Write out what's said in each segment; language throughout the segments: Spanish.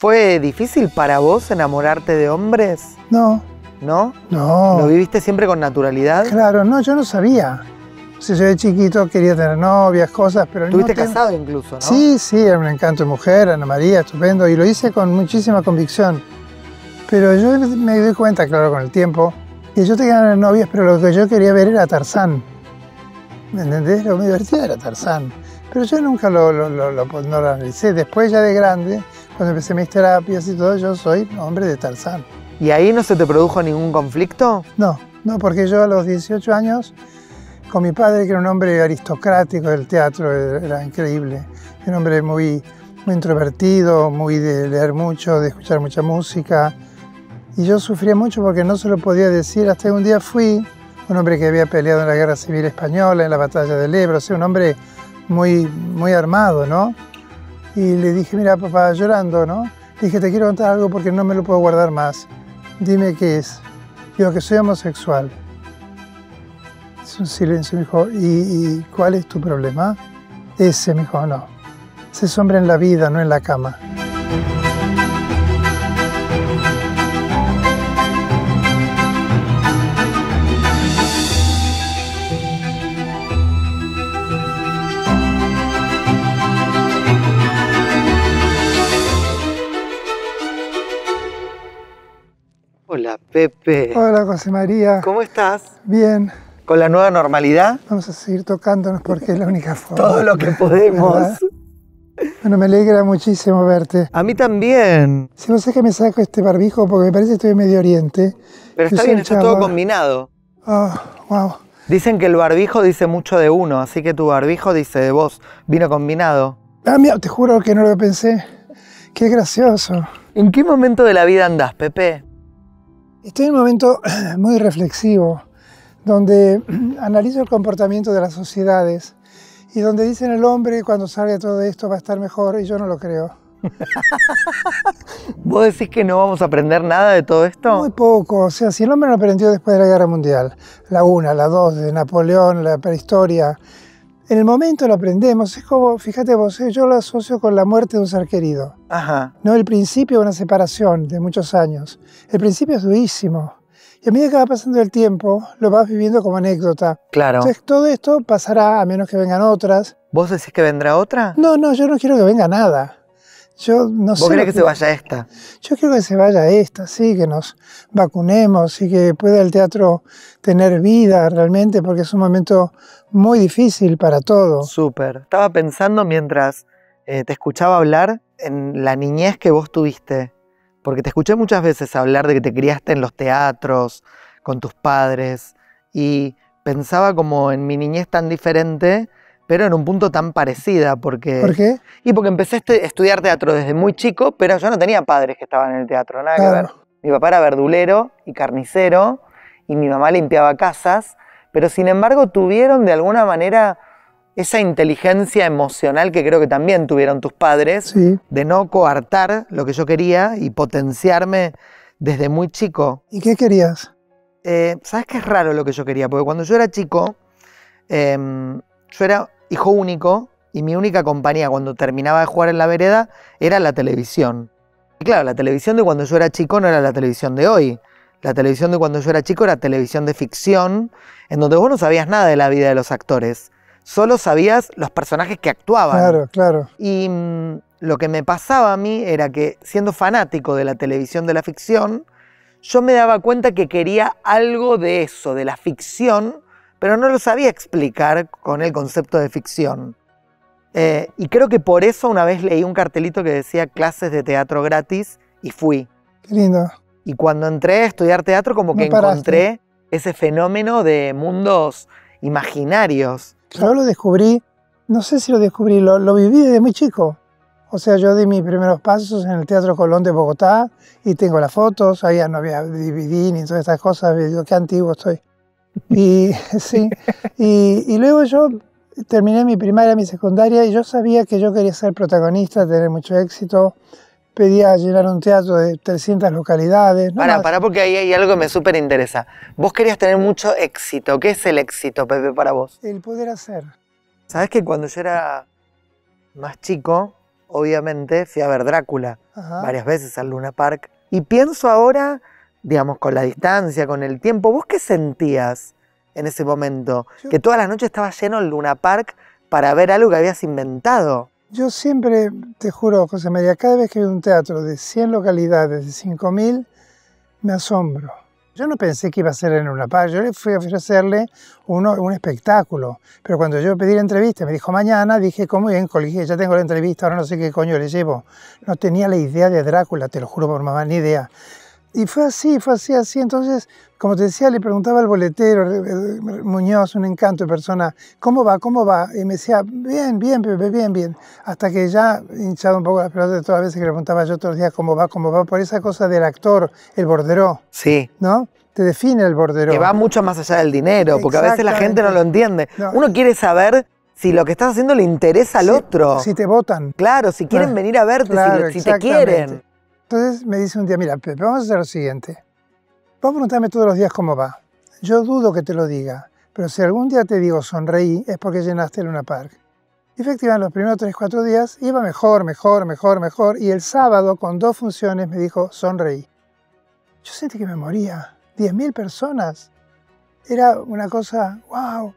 ¿Fue difícil para vos enamorarte de hombres? No, ¿No? no. ¿Lo viviste siempre con naturalidad? Claro, no, yo no sabía. Si yo de chiquito quería tener novias, cosas, pero tiempo- casado incluso, ¿no? Sí, sí, era un encanto de mujer, Ana María, estupendo, y lo hice con muchísima convicción. Pero yo me doy cuenta, claro, con el tiempo, que yo tenía novias, pero lo que yo quería ver era Tarzán. ¿Me entendés? Lo que me divertía era Tarzán. Pero yo nunca lo, lo- lo- lo- no lo analicé. Después, ya de grande, cuando empecé mis terapias y todo, yo soy hombre de Tarzán. ¿Y ahí no se te produjo ningún conflicto? No, no, porque yo a los 18 años, con mi padre, que era un hombre aristocrático del teatro, era, era increíble, un hombre muy, muy introvertido, muy de leer mucho, de escuchar mucha música, y yo sufría mucho porque no se lo podía decir, hasta que un día fui, un hombre que había peleado en la Guerra Civil Española, en la Batalla del Ebro, o sea, un hombre muy, muy armado, ¿no? Y le dije, mira, papá, llorando, ¿no? Dije, te quiero contar algo porque no me lo puedo guardar más. Dime qué es. Digo que soy homosexual. Es un silencio, me dijo, ¿y, cuál es tu problema? Ese, me dijo, no. Ese es hombre en la vida, no en la cama. Hola, Pepe. Hola, José María. ¿Cómo estás? Bien. ¿Con la nueva normalidad? Vamos a seguir tocándonos porque es la única forma. Todo lo que podemos. ¿Verdad? Bueno, me alegra muchísimo verte. A mí también. Si vos sé que me saco este barbijo porque me parece que estoy en Medio Oriente. Pero está bien, está todo combinado. Oh, wow. Dicen que el barbijo dice mucho de uno, así que tu barbijo dice de vos. Vino combinado. Ah, mira, te juro que no lo pensé. Qué gracioso. ¿En qué momento de la vida andás, Pepe? Estoy en un momento muy reflexivo, donde analizo el comportamiento de las sociedades y donde dicen el hombre cuando salga todo esto va a estar mejor y yo no lo creo. ¿Vos decís que no vamos a aprender nada de todo esto? Muy poco, o sea, si el hombre no aprendió después de la guerra mundial, la una, la dos, de Napoleón, la prehistoria, en el momento lo aprendemos, es como, fíjate vos, eh, yo lo asocio con la muerte de un ser querido. Ajá. No el principio de una separación de muchos años. El principio es durísimo. Y a medida que va pasando el tiempo, lo vas viviendo como anécdota. Claro. Entonces todo esto pasará a menos que vengan otras. ¿Vos decís que vendrá otra? No, no, yo no quiero que venga nada. Yo no sé. ¿Vos lo querés que se vaya esta? Yo quiero que se vaya esta, sí, que nos vacunemos y que pueda el teatro tener vida realmente, porque es un momento muy difícil para todos. Súper. Estaba pensando mientras eh, te escuchaba hablar en la niñez que vos tuviste. Porque te escuché muchas veces hablar de que te criaste en los teatros, con tus padres. Y pensaba como en mi niñez tan diferente, pero en un punto tan parecida. Porque, ¿Por qué? Y porque empecé a estu- estudiar teatro desde muy chico, pero yo no tenía padres que estaban en el teatro, nada que ver. Mi papá era verdulero y carnicero y mi mamá limpiaba casas, pero sin embargo tuvieron de alguna manera esa inteligencia emocional que creo que también tuvieron tus padres, Sí. de no coartar lo que yo quería y potenciarme desde muy chico. ¿Y qué querías? Eh, ¿Sabes qué es raro lo que yo quería? Porque cuando yo era chico, em, yo era hijo único y mi única compañía cuando terminaba de jugar en la vereda era la televisión. Y claro, la televisión de cuando yo era chico no era la televisión de hoy. La televisión de cuando yo era chico era televisión de ficción, en donde vos no sabías nada de la vida de los actores. Solo sabías los personajes que actuaban. Claro, claro. Y mm, lo que me pasaba a mí era que, siendo fanático de la televisión de la ficción, yo me daba cuenta que quería algo de eso, de la ficción, pero no lo sabía explicar con el concepto de ficción. Eh, y creo que por eso una vez leí un cartelito que decía clases de teatro gratis y fui. Qué lindo. Y cuando entré a estudiar teatro, como que No encontré ese fenómeno de mundos imaginarios. Yo lo descubrí, no sé si lo descubrí, lo, lo viví desde muy chico. O sea, yo di mis primeros pasos en el Teatro Colón de Bogotá y tengo las fotos, ahí ya no había DVD ni todas estas cosas, digo, qué antiguo estoy. Y sí, y, y luego yo terminé mi primaria, mi secundaria y yo sabía que yo quería ser protagonista, tener mucho éxito. Pedía llenar un teatro de 300 localidades. no Pará, más. pará, porque ahí hay algo que me súper interesa. Vos querías tener mucho éxito. ¿Qué es el éxito, Pepe, para vos? El poder hacer. Sabés que cuando yo era más chico, obviamente, fui a ver Drácula Ajá. varias veces al Luna Park. Y pienso ahora, digamos, con la distancia, con el tiempo, ¿vos qué sentías en ese momento? Yo- Que todas las noches estaba lleno el Luna Park para ver algo que habías inventado. Yo siempre, te juro, José María, cada vez que veo un teatro de 100 localidades, de 5.000, me asombro. Yo no pensé que iba a ser en una paz, yo le fui a ofrecerle uno, un espectáculo. Pero cuando yo pedí la entrevista, me dijo mañana, dije, ¿cómo bien? Dije, ya tengo la entrevista, ahora no sé qué coño le llevo. No tenía la idea de Drácula, te lo juro por mamá, ni idea. Y fue así, fue así, así. Entonces, como te decía, le preguntaba al boletero, eh, Muñoz, un encanto de persona, ¿cómo va? ¿Cómo va? Y me decía, bien, bien, Pepe, bien, bien. Hasta que ya, hinchado un poco las pelotas de todas las veces que le preguntaba yo todos los días, ¿cómo va? ¿Cómo va? Por esa cosa del actor, el borderó, Sí. ¿no? Te define el borderó. Que va mucho más allá del dinero, porque a veces la gente no lo entiende. No. Uno quiere saber si lo que estás haciendo le interesa al Si- otro. Si te votan. Claro, si quieren Claro, venir a verte, si- claro, si, te quieren. Entonces me dice un día, mira, Pepe, vamos a hacer lo siguiente. Vamos a preguntarme todos los días cómo va. Yo dudo que te lo diga, pero si algún día te digo sonreí, es porque llenaste el Luna Park. Y efectivamente, los primeros 3, 4 días iba mejor, mejor, mejor, mejor. Y el sábado, con dos funciones, me dijo sonreí. Yo sentí que me moría. 10.000 personas. Era una cosa, wow.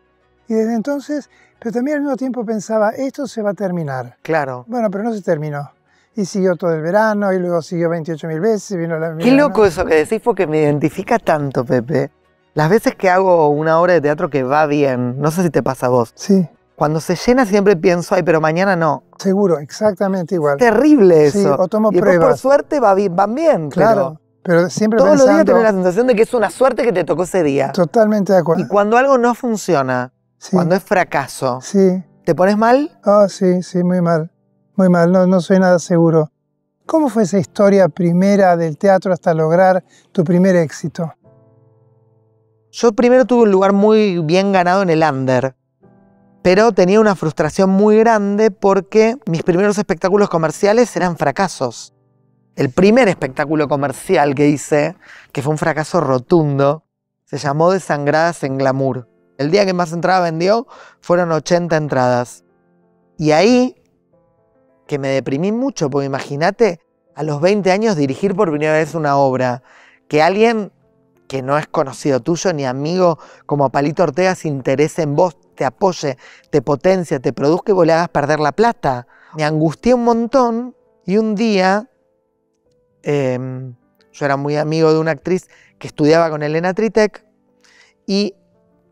Y desde entonces, pero también al mismo tiempo pensaba, esto se va a terminar. Claro. Bueno, pero no se terminó. Y siguió todo el verano, y luego siguió 28.000 veces, vino la... Qué loco eso que decís porque me identifica tanto, Pepe. Las veces que hago una obra de teatro que va bien, no sé si te pasa a vos, Sí, cuando se llena siempre pienso, ay, pero mañana no. seguro, exactamente igual. Terrible Sí, eso. o tomo y después, por pruebas. suerte va bien, van bien, Claro, pero siempre pero todos los días pensando... tenés la sensación de que es una suerte que te tocó ese día. Totalmente de Y acuerdo. cuando algo no funciona, Sí, cuando es fracaso, sí, ¿te pones mal? ah, sí, sí, muy mal. Muy mal, no, soy nada seguro. ¿Cómo fue esa historia primera del teatro hasta lograr tu primer éxito? Yo primero tuve un lugar muy bien ganado en el under, pero tenía una frustración muy grande porque mis primeros espectáculos comerciales eran fracasos. El primer espectáculo comercial que hice, que fue un fracaso rotundo, se llamó Desangradas en Glamour. El día que más entrada vendió fueron 80 entradas. Y ahí, que me deprimí mucho, porque imagínate a los 20 años dirigir por primera vez una obra, que alguien que no es conocido tuyo ni amigo como Palito Ortega se interese en vos, te apoye, te potencia, te produzca y vos le hagas perder la plata. Me angustié un montón y un día em, yo era muy amigo de una actriz que estudiaba con Elena Tritec y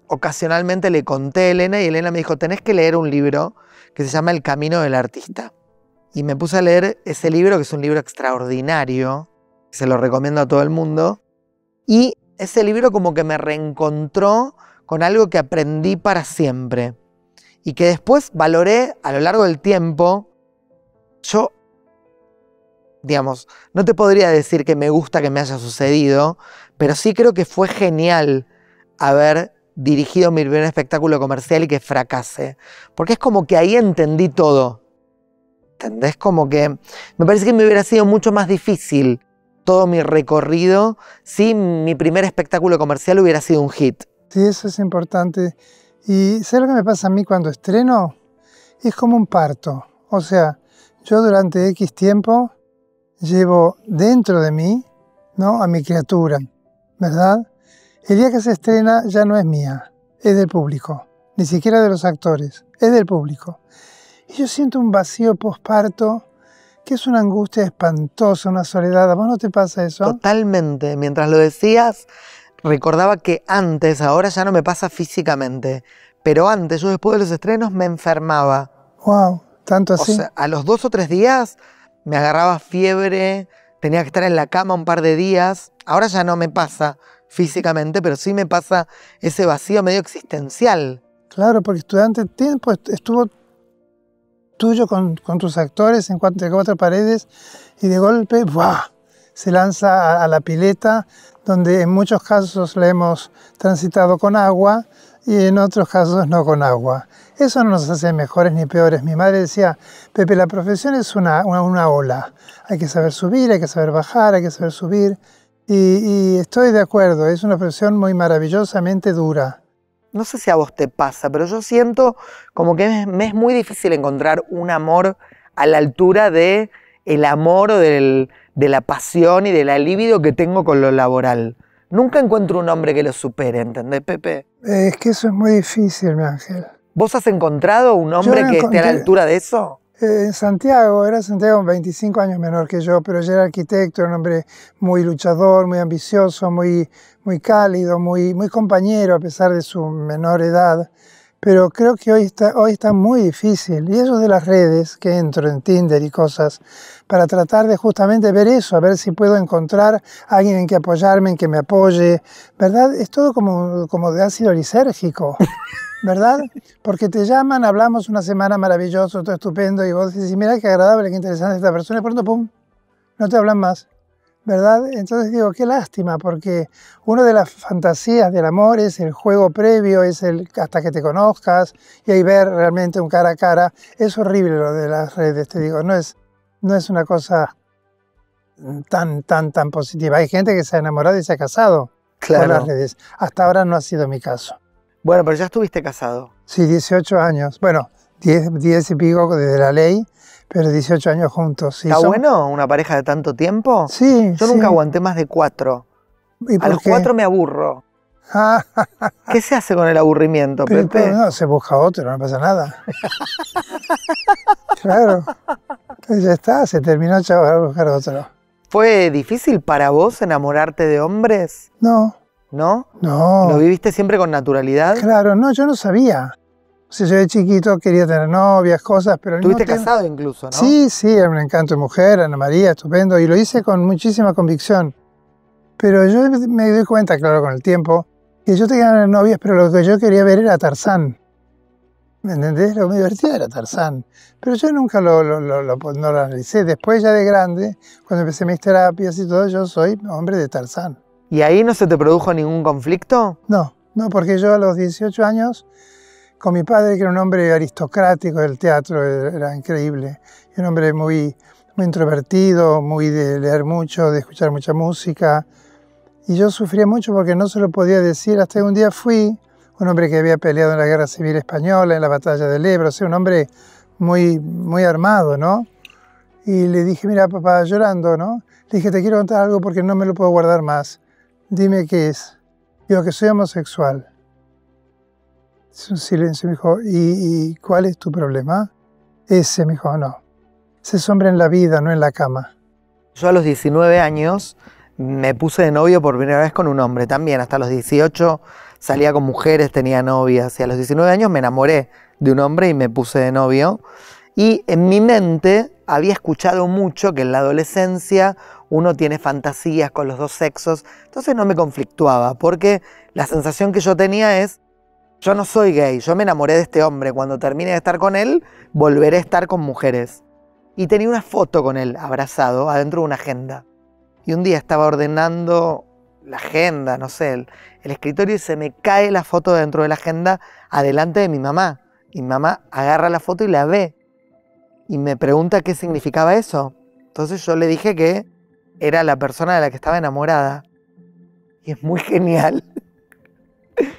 ocasionalmente le conté a Elena y Elena me dijo, tenés que leer un libro que se llama El Camino del Artista. Y me puse a leer ese libro, que es un libro extraordinario, se lo recomiendo a todo el mundo. Y ese libro como que me reencontró con algo que aprendí para siempre y que después valoré a lo largo del tiempo. Yo, digamos, no te podría decir que me gusta que me haya sucedido, pero sí creo que fue genial haber dirigido mi primer espectáculo comercial y que fracase. Porque es como que ahí entendí todo. ¿Entendés? Como que me parece que me hubiera sido mucho más difícil todo mi recorrido si mi primer espectáculo comercial hubiera sido un hit. Sí, eso es importante. Y ¿sabes lo que me pasa a mí cuando estreno? Es como un parto. O sea, yo durante X tiempo llevo dentro de mí, ¿no? A mi criatura, ¿verdad? El día que se estrena ya no es mía, es del público, ni siquiera de los actores, es del público. Y yo siento un vacío posparto que es una angustia espantosa, una soledad. ¿A vos no te pasa eso? Totalmente. Mientras lo decías, recordaba que antes, ahora ya no me pasa físicamente, pero antes, yo después de los estrenos me enfermaba. Wow, tanto O así. sea, a los dos o tres días me agarraba fiebre, tenía que estar en la cama un par de días. Ahora ya no me pasa físicamente, pero sí me pasa ese vacío medio existencial. Claro, porque durante tiempo est- estuvo tuyo con, tus actores en cuatro, paredes y de golpe ¡buah! se lanza a, la pileta donde en muchos casos la hemos transitado con agua y en otros casos no con agua. Eso no nos hace mejores ni peores. Mi madre decía, Pepe, la profesión es una, una, ola. Hay que saber subir, hay que saber bajar, hay que saber subir. Y estoy de acuerdo, es una profesión muy maravillosamente dura. No sé si a vos te pasa, pero yo siento como que me- es muy difícil encontrar un amor a la altura de el amor o del, de la pasión y de la libido que tengo con lo laboral. Nunca encuentro un hombre que lo supere, ¿entendés, Pepe? Es que eso es muy difícil, mi ángel. ¿Vos has encontrado un hombre que esté a la altura de eso? Eh, en Santiago, era Santiago 25 años menor que yo, pero yo era arquitecto, era un hombre muy luchador, muy ambicioso, muy, muy cálido, muy, muy compañero a pesar de su menor edad pero creo que hoy está, hoy está muy difícil. Y eso de las redes, que entro en Tinder y cosas, para tratar de justamente ver eso, a ver si puedo encontrar a alguien en que apoyarme, en que me apoye, ¿verdad? Es todo como, como de ácido lisérgico, ¿verdad? Porque te llaman, hablamos una semana maravilloso, todo estupendo, y vos dices, mira qué agradable, qué interesante esta persona, y pronto, pum, no te hablan más. ¿Verdad? Entonces digo, qué lástima, porque una de las fantasías del amor es el juego previo, es el hasta que te conozcas y ahí ver realmente un cara a cara. Es horrible lo de las redes, te digo, no es, no es una cosa tan, tan, tan positiva. Hay gente que se ha enamorado y se ha casado con las redes. Hasta ahora no ha sido mi caso. Bueno, pero ya estuviste casado. Sí, 18 años. Bueno, 10, 10 y pico desde la ley pero 18 años juntos. ¿Está bueno una pareja de tanto tiempo? Sí. Yo nunca aguanté más de cuatro. ¿Y A los cuatro me aburro. ¿Qué se hace con el aburrimiento, Pepe? no, se busca otro, no pasa nada. claro. Entonces ya está, se terminó, chaval, a buscar otro. ¿Fue difícil para vos enamorarte de hombres? No. ¿No? No. ¿Lo viviste siempre con naturalidad? Claro, no, yo no sabía. Si yo de chiquito quería tener novias, cosas, pero... Estuviste casado incluso, ¿no? Sí, sí, era un encanto de mujer, Ana María, estupendo, y lo hice con muchísima convicción. Pero yo me doy cuenta, claro, con el tiempo, que yo tenía novias, pero lo que yo quería ver era Tarzán. ¿Me entendés? Lo que me divertía era Tarzán. Pero yo nunca lo, lo, lo, no lo analicé. Después, ya de grande, cuando empecé mis terapias y todo, yo soy hombre de Tarzán. ¿Y ahí no se te produjo ningún conflicto? No, no, porque yo a los 18 años con mi padre, que era un hombre aristocrático del teatro, era increíble, un hombre muy, muy introvertido, muy de leer mucho, de escuchar mucha música. Y yo sufría mucho porque no se lo podía decir. Hasta un día fui, un hombre que había peleado en la Guerra Civil Española, en la batalla del Ebro, o sea, un hombre muy, muy armado, ¿no? Y le dije, mira, papá, llorando, ¿no? Le dije, te quiero contar algo porque no me lo puedo guardar más. Dime qué es. Digo, que soy homosexual. Es un silencio, me dijo, ¿Y, cuál es tu problema? Ese, me dijo, no. Ese es hombre en la vida, no en la cama. Yo a los 19 años me puse de novio por primera vez con un hombre también. Hasta los 18 salía con mujeres, tenía novias. Y a los 19 años me enamoré de un hombre y me puse de novio. Y en mi mente había escuchado mucho que en la adolescencia uno tiene fantasías con los dos sexos. Entonces no me conflictuaba, porque la sensación que yo tenía es, yo no soy gay, yo me enamoré de este hombre, cuando termine de estar con él, volveré a estar con mujeres. Y tenía una foto con él, abrazado, adentro de una agenda. Y un día estaba ordenando la agenda, no sé, el, escritorio y se me cae la foto dentro de la agenda adelante de mi mamá. Y mi mamá agarra la foto y la ve. Y me pregunta qué significaba eso. Entonces yo le dije que era la persona de la que estaba enamorada. Y es muy genial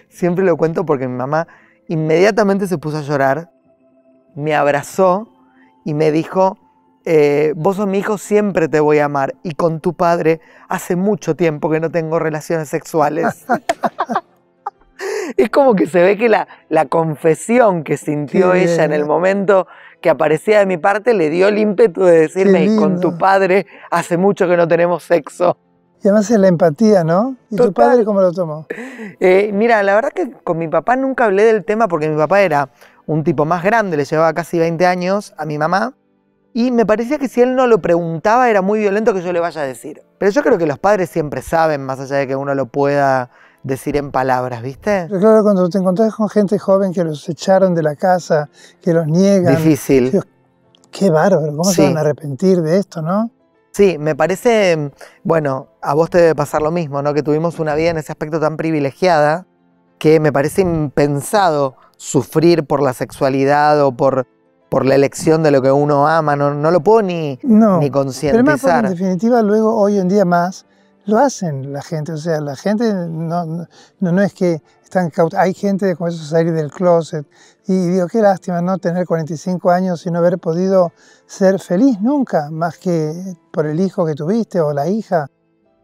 Siempre lo cuento porque mi mamá inmediatamente se puso a llorar, me abrazó y me dijo, eh, vos sos mi hijo, siempre te voy a amar. Y con tu padre hace mucho tiempo que no tengo relaciones sexuales. es como que se ve que la, la confesión que sintió ella en el momento que aparecía de mi parte le dio el ímpetu de decirme, con tu padre hace mucho que no tenemos sexo. Y además es la empatía, ¿no? ¿Y tu padre cómo lo tomó? Eh, mira, la verdad que con mi papá nunca hablé del tema porque mi papá era un tipo más grande, le llevaba casi 20 años a mi mamá. Y me parecía que si él no lo preguntaba era muy violento que yo le vaya a decir. Pero yo creo que los padres siempre saben, más allá de que uno lo pueda decir en palabras, ¿viste? Pero claro, cuando te encontrás con gente joven que los echaron de la casa, que los niegan. Difícil. qué bárbaro, ¿cómo se van a arrepentir de esto, no? Sí, me parece, bueno, a vos te debe pasar lo mismo, ¿no? Que tuvimos una vida en ese aspecto tan privilegiada que me parece impensado sufrir por la sexualidad o por, por la elección de lo que uno ama, no, no lo puedo ni, ni concientizar. en definitiva, luego, hoy en día más, lo hacen la gente, o sea, la gente no, no, no es que caut- hay gente que comienza a salir del closet. Y digo, qué lástima no tener 45 años y no haber podido ser feliz nunca, más que por el hijo que tuviste o la hija.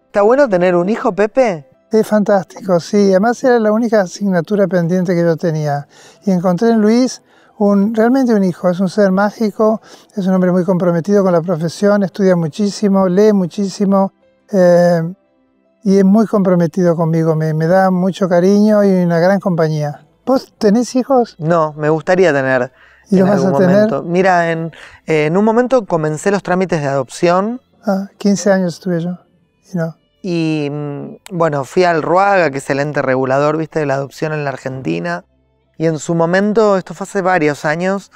¿Está bueno tener un hijo, Pepe? Es fantástico, sí. Además era la única asignatura pendiente que yo tenía. Y encontré en Luis un, realmente un hijo. Es un ser mágico, es un hombre muy comprometido con la profesión, estudia muchísimo, lee muchísimo eh, y es muy comprometido conmigo. Me, me da mucho cariño y una gran compañía. ¿Vos tenés hijos? No, me gustaría tener. ¿Y en los vas a tener? momento. Mira, en, eh, en un momento comencé los trámites de adopción Ah, 15 años estuve yo. Y no. y mm, bueno, fui al RUAGA, que es el ente regulador, viste, de la adopción en la Argentina. Y en su momento, esto fue hace varios años,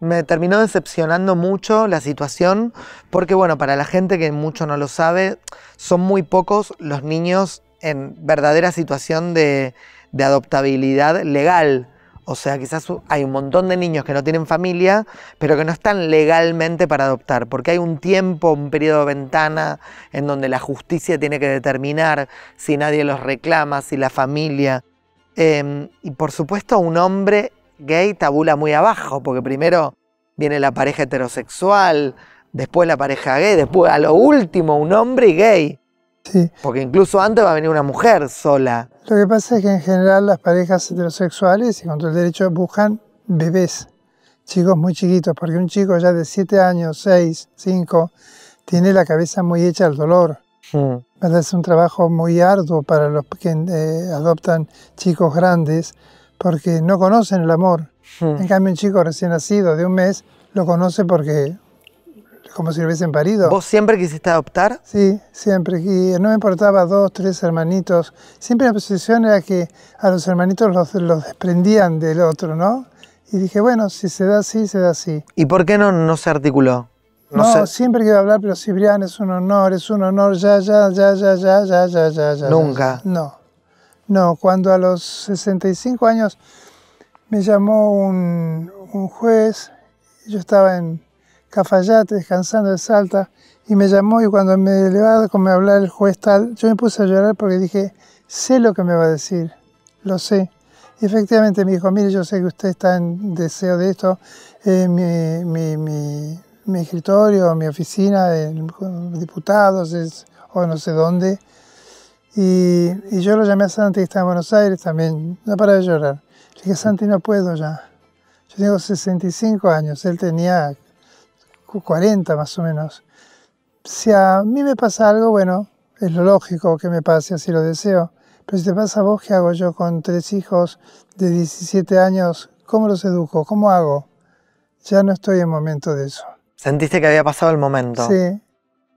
me terminó decepcionando mucho la situación, porque bueno, para la gente que mucho no lo sabe, son muy pocos los niños en verdadera situación de, adoptabilidad legal. O sea, quizás hay un montón de niños que no tienen familia, pero que no están legalmente para adoptar, porque hay un tiempo, un periodo de ventana en donde la justicia tiene que determinar si nadie los reclama, si la familia. Eh, y por supuesto, un hombre gay tabula muy abajo, porque primero viene la pareja heterosexual, después la pareja gay, después a lo último un hombre y gay, Sí. porque incluso antes va a venir una mujer sola. Lo que pasa es que en general las parejas heterosexuales y contra el derecho buscan bebés, chicos muy chiquitos, porque un chico ya de 7 años, 6, 5, tiene la cabeza muy hecha al dolor. Mm. Es un trabajo muy arduo para los que eh, adoptan chicos grandes porque no conocen el amor. Mm. En cambio, un chico recién nacido de un mes lo conoce porque como si lo hubiesen parido. ¿Vos siempre quisiste adoptar? Sí, siempre. Y no me importaba dos, tres hermanitos. Siempre la posición era que a los hermanitos los, los desprendían del otro, ¿no? Y dije, bueno, si se da así, se da así. ¿Y por qué no, no se articuló? No, sé. siempre quiero hablar, pero Cibrián es un honor, es un honor, ya, ya, ya, ya, ya, ya, ya, ya, ya. Nunca. ya. No, no, cuando a los 65 años me llamó un, un juez, yo estaba en Cafayate descansando de Salta, y me llamó y cuando me elevaba como me hablar el juez yo me puse a llorar porque dije, sé lo que me va a decir, lo sé. Y efectivamente me dijo, mire, yo sé que usted está en deseo de esto, eh, mi, mi, mi, mi escritorio, mi oficina de diputados, es, o no sé dónde. Y, y yo lo llamé a Santi, que está en Buenos Aires también, no para de llorar. Le dije, Santi, no puedo ya. Yo tengo 65 años, él tenía 40 más o menos. Si a mí me pasa algo, bueno, es lo lógico que me pase, así lo deseo. Pero si te pasa a vos, ¿qué hago yo con tres hijos de 17 años? ¿Cómo los educo? ¿Cómo hago? Ya no estoy en momento de eso. Sentiste que había pasado el momento. Sí.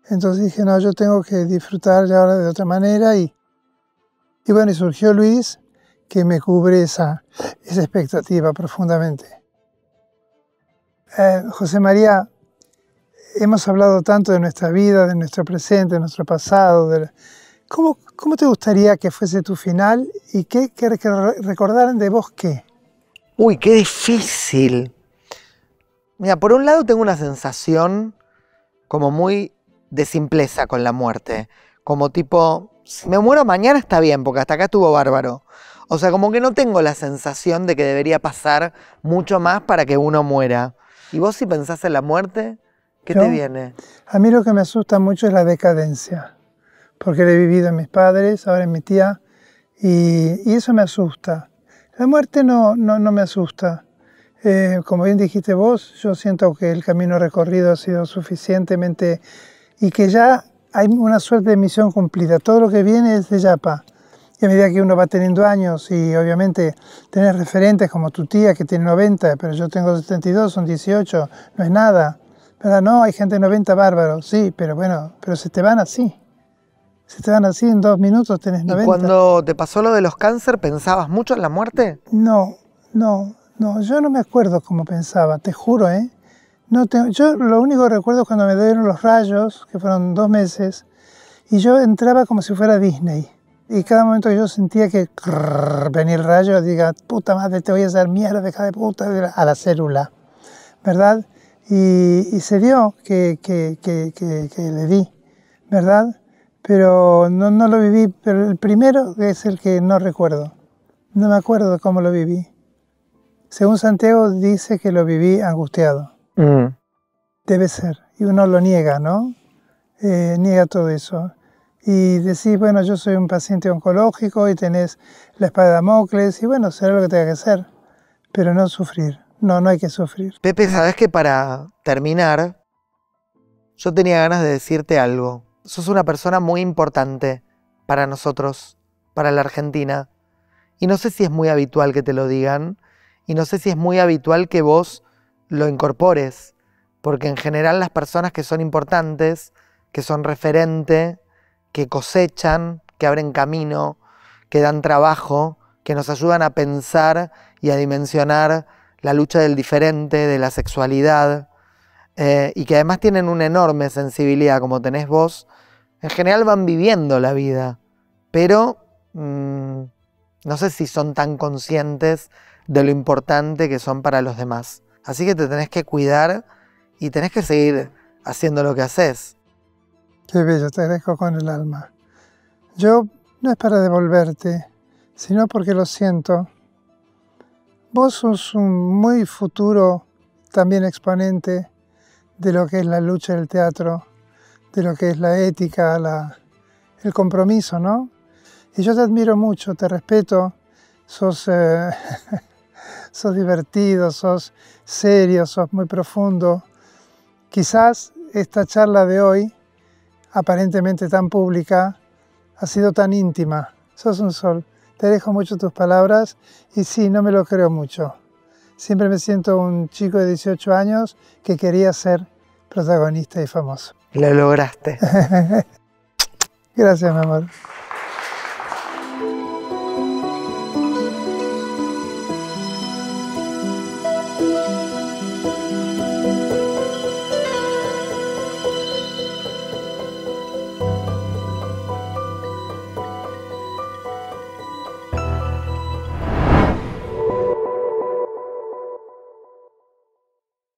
Entonces dije, no, yo tengo que disfrutar ya ahora de otra manera. Y, y bueno, y surgió Luis, que me cubre esa, esa expectativa profundamente. Eh, José María, hemos hablado tanto de nuestra vida, de nuestro presente, de nuestro pasado. ¿cómo, ¿Cómo te gustaría que fuese tu final y qué, que, que recordaran de vos qué? Uy, qué difícil. Mira, por un lado tengo una sensación como muy de simpleza con la muerte. Como tipo, si me muero mañana está bien, porque hasta acá estuvo bárbaro. O sea, como que no tengo la sensación de que debería pasar mucho más para que uno muera. ¿Y vos si pensás en la muerte? ¿Qué ¿Yo? te viene? A mí lo que me asusta mucho es la decadencia, porque lo he vivido en mis padres, ahora en mi tía, y, y eso me asusta. La muerte no, no, no me asusta. Eh, como bien dijiste vos, yo siento que el camino recorrido ha sido suficientemente y que ya hay una suerte de misión cumplida. Todo lo que viene es de Yapa. Y a medida que uno va teniendo años y obviamente tener referentes como tu tía que tiene 90, pero yo tengo 72, son 18, no es nada. ¿Verdad? No, hay gente de 90 bárbaro, sí, pero bueno, pero se te van así. Se te van así en dos minutos, tenés 90. ¿Y cuando te pasó lo de los cáncer, pensabas mucho en la muerte? No, no, no, yo no me acuerdo cómo pensaba, te juro, ¿eh? No tengo, yo lo único que recuerdo es cuando me dieron los rayos, que fueron dos meses, y yo entraba como si fuera Disney. Y cada momento yo sentía que crrr, venía el diga, puta madre, te voy a hacer mierda, deja de puta, a la célula, ¿verdad? Y, se dio que, que, que, que le di, ¿verdad? Pero no, no lo viví, pero el primero es el que no recuerdo. No me acuerdo cómo lo viví. Según Santiago dice que lo viví angustiado. Mm. Debe ser. Y uno lo niega, ¿no? Eh, niega todo eso. Y decís, bueno, yo soy un paciente oncológico y tenés la espada de Damocles y bueno, será lo que tenga que hacer. Pero no sufrir. No, no hay que sufrir. Pepe, sabes que para terminar, yo tenía ganas de decirte algo. Sos una persona muy importante para nosotros, para la Argentina. Y no sé si es muy habitual que te lo digan, y no sé si es muy habitual que vos lo incorpores, porque en general las personas que son importantes, que son referente, que cosechan, que abren camino, que dan trabajo, que nos ayudan a pensar y a dimensionar la lucha del diferente, de la sexualidad, eh, y que además tienen una enorme sensibilidad como tenés vos, en general van viviendo la vida, pero mm, no sé si son tan conscientes de lo importante que son para los demás. Así que te tenés que cuidar y tenés que seguir haciendo lo que haces. Qué bello, te agradezco con el alma. Yo no es para devolverte, sino porque lo siento. Vos sos un muy futuro también exponente de lo que es la lucha del teatro, de lo que es la ética, la, el compromiso, ¿no? Y yo te admiro mucho, te respeto, sos, eh, sos divertido, sos serio, sos muy profundo. Quizás esta charla de hoy, aparentemente tan pública, ha sido tan íntima. Sos un sol. Te dejo mucho tus palabras y sí, no me lo creo mucho. Siempre me siento un chico de 18 años que quería ser protagonista y famoso. Lo lograste. Gracias, mi amor.